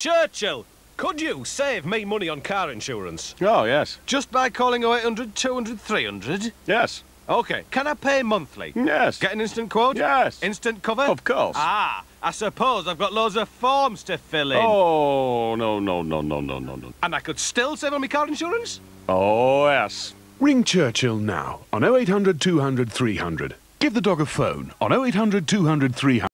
Churchill, could you save me money on car insurance? Oh, yes. Just by calling 0800 200 300? Yes. OK, can I pay monthly? Yes. Get an instant quote? Yes. Instant cover? Of course. Ah, I suppose I've got loads of forms to fill in. Oh, no, no, no, no, no, no, no. And I could still save on my car insurance? Oh, yes. Ring Churchill now on 0800 200 300. Give the dog a phone on 0800 200 300.